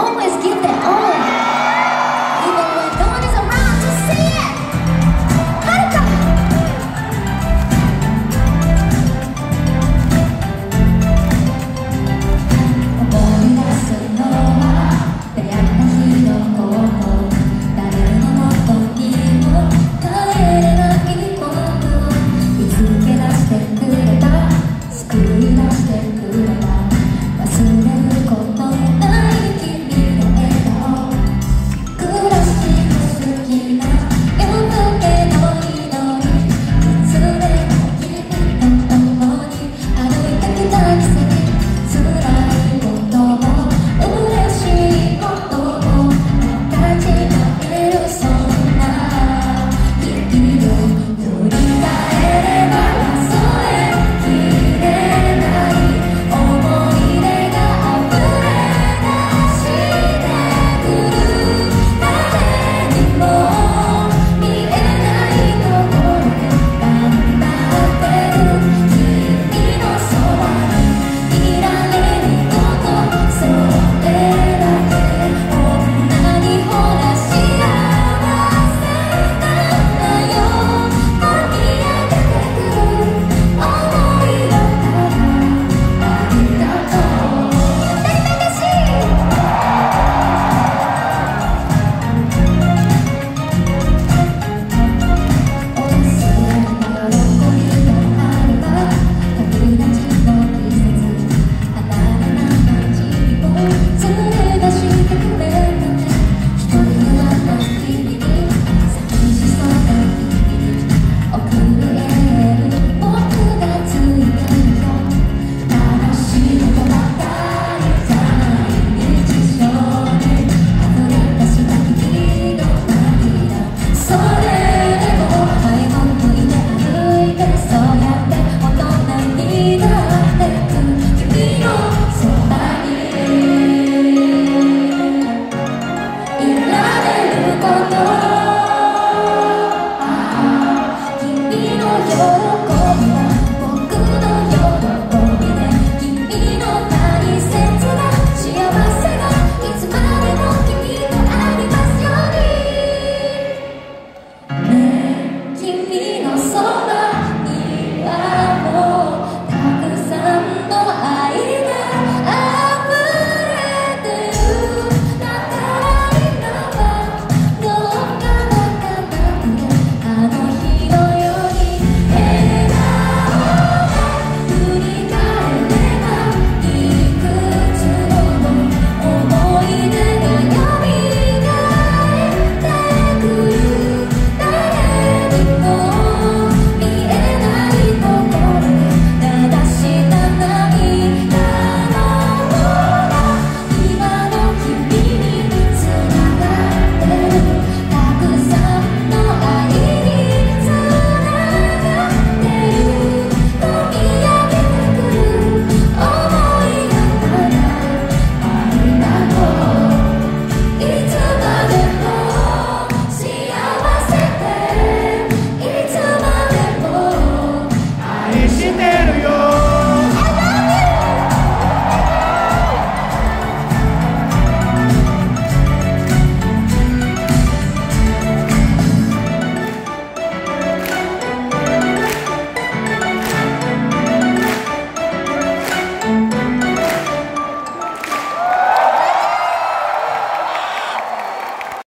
always give know.